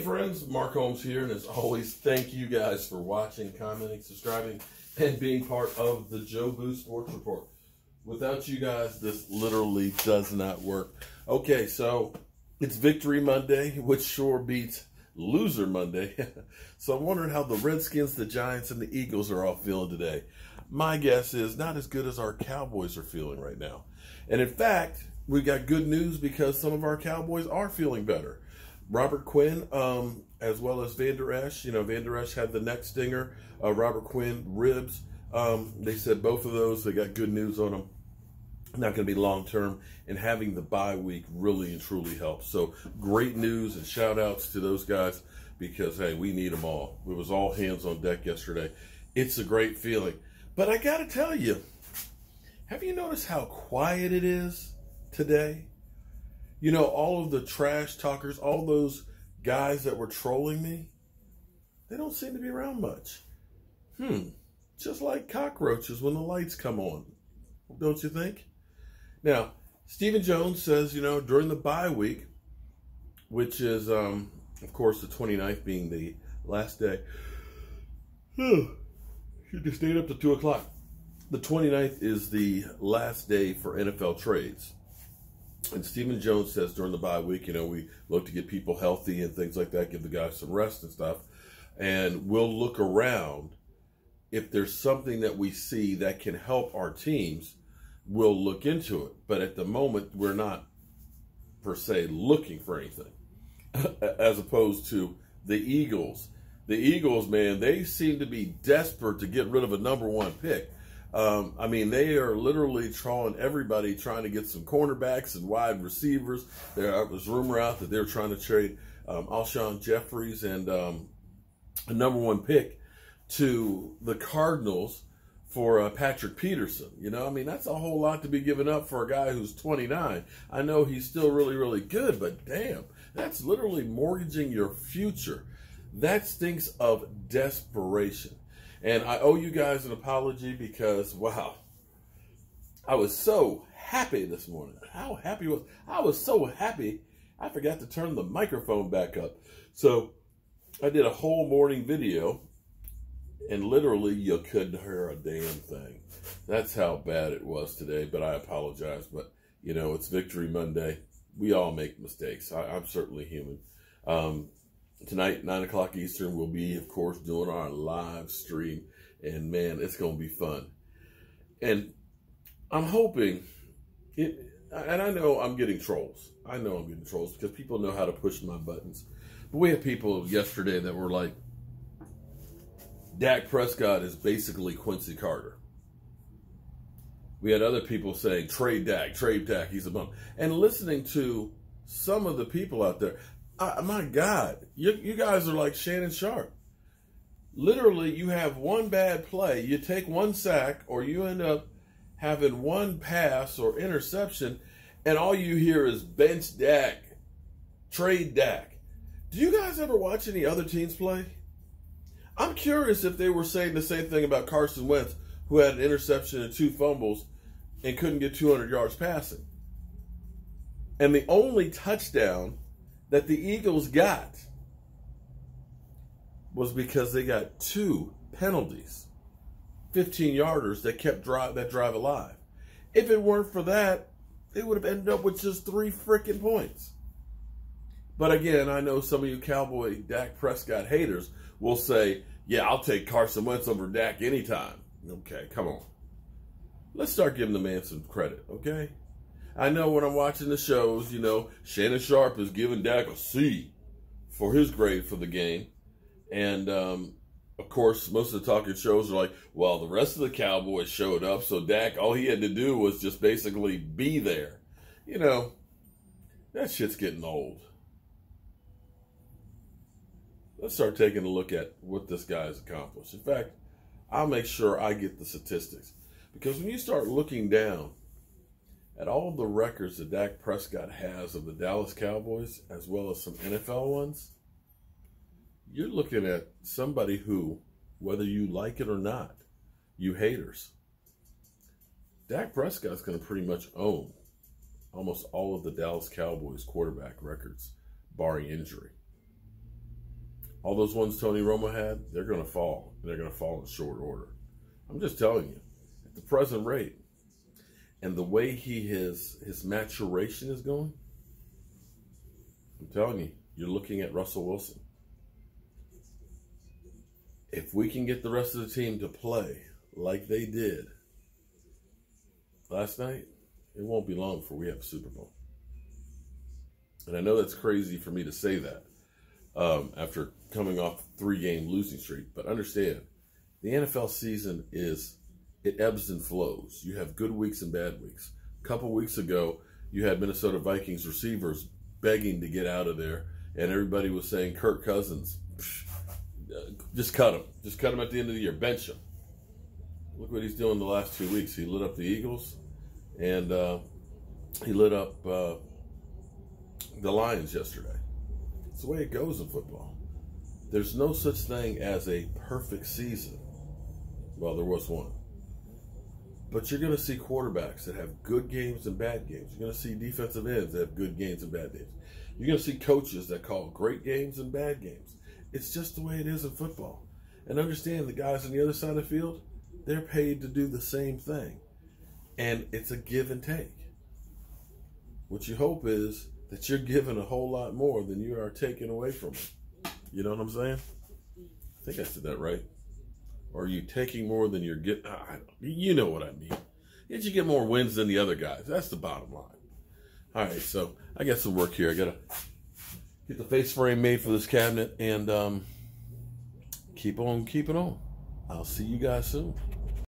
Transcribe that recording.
Hey friends, Mark Holmes here, and as always, thank you guys for watching, commenting, subscribing, and being part of the Joe Boo Sports Report. Without you guys, this literally does not work. Okay, so it's Victory Monday, which sure beats Loser Monday. so I'm wondering how the Redskins, the Giants, and the Eagles are all feeling today. My guess is not as good as our Cowboys are feeling right now. And in fact, we got good news because some of our Cowboys are feeling better. Robert Quinn, um, as well as Vander Esch. You know, Vander Esch had the neck stinger. Uh, Robert Quinn, ribs. Um, they said both of those, they got good news on them. Not going to be long term, and having the bye week really and truly helps. So, great news and shout outs to those guys because, hey, we need them all. It was all hands on deck yesterday. It's a great feeling. But I got to tell you, have you noticed how quiet it is today? You know, all of the trash talkers, all those guys that were trolling me, they don't seem to be around much. Hmm. Just like cockroaches when the lights come on. Don't you think? Now, Stephen Jones says, you know, during the bye week, which is, um, of course, the 29th being the last day. Should have stayed up to 2 o'clock. The 29th is the last day for NFL trades. And Stephen Jones says during the bye week, you know, we look to get people healthy and things like that, give the guys some rest and stuff. And we'll look around. If there's something that we see that can help our teams, we'll look into it. But at the moment, we're not per se looking for anything. As opposed to the Eagles. The Eagles, man, they seem to be desperate to get rid of a number one pick. Um, I mean, they are literally trawling everybody trying to get some cornerbacks and wide receivers. There was rumor out that they were trying to trade um, Alshon Jeffries and um, a number one pick to the Cardinals for uh, Patrick Peterson. You know, I mean, that's a whole lot to be given up for a guy who's 29. I know he's still really, really good, but damn, that's literally mortgaging your future. That stinks of desperation. And I owe you guys an apology because, wow, I was so happy this morning. How happy was I was so happy I forgot to turn the microphone back up. So I did a whole morning video and literally you couldn't hear a damn thing. That's how bad it was today, but I apologize. But, you know, it's Victory Monday. We all make mistakes. I, am certainly human. Um, tonight, 9 o'clock Eastern, we'll be, of course, doing our live stream. And man, it's going to be fun. And I'm hoping it, and I know I'm getting trolls. I know I'm getting trolls because people know how to push my buttons. But we had people yesterday that were like, Dak Prescott is basically Quincy Carter. We had other people saying, trade Dak, trade Dak, he's a bum. And listening to some of the people out there, uh, my God, you, you guys are like Shannon Sharpe. Literally, you have one bad play, you take one sack, or you end up having one pass or interception, and all you hear is bench Dak, trade Dak. Do you guys ever watch any other teams play? I'm curious if they were saying the same thing about Carson Wentz, who had an interception and two fumbles and couldn't get 200 yards passing. And the only touchdown that the Eagles got was because they got two penalties, 15 yarders that kept drive that drive alive. If it weren't for that, they would have ended up with just three freaking points. But again, I know some of you Cowboy Dak Prescott haters will say, yeah, I'll take Carson Wentz over Dak anytime. Okay, come on. Let's start giving the man some credit, okay? I know when I'm watching the shows, you know, Shannon Sharpe is giving Dak a C for his grade for the game. And, um, of course, most of the talking shows are like, well, the rest of the Cowboys showed up, so Dak, all he had to do was just basically be there. You know, that shit's getting old. Let's start taking a look at what this guy has accomplished. In fact, I'll make sure I get the statistics. Because when you start looking down at all the records that Dak Prescott has of the Dallas Cowboys, as well as some NFL ones, you're looking at somebody who, whether you like it or not, you haters, Dak Prescott's going to pretty much own almost all of the Dallas Cowboys quarterback records, barring injury. all those ones Tony Romo had, they're going to fall. They're going to fall in short order. I'm just telling you, at the present rate, and the way he his his maturation is going, I'm telling you, you're looking at Russell Wilson. If we can get the rest of the team to play like they did last night, it won't be long before we have a Super Bowl. And I know that's crazy for me to say that um, after coming off three game losing streak, but understand the NFL season is it ebbs and flows. You have good weeks and bad weeks. A couple weeks ago, you had Minnesota Vikings receivers begging to get out of there, and everybody was saying Kirk Cousins, psh, just cut him, just cut him at the end of the year, bench him. Look what he's doing the last two weeks. He lit up the Eagles, and uh, he lit up uh, the Lions yesterday. It's the way it goes in football. There's no such thing as a perfect season. Well, there was one. But you're going to see quarterbacks that have good games and bad games. You're going to see defensive ends that have good games and bad games. You're going to see coaches that call great games and bad games. It's just the way it is in football. And understand the guys on the other side of the field, they're paid to do the same thing. And it's a give and take. What you hope is that you're giving a whole lot more than you are taking away from them. You know what I'm saying? I think I said that right. Or are you taking more than you're getting? You know what I mean. Did you get more wins than the other guys? That's the bottom line. All right, so I got some work here. I gotta get the face frame made for this cabinet and um, keep on keeping on. I'll see you guys soon.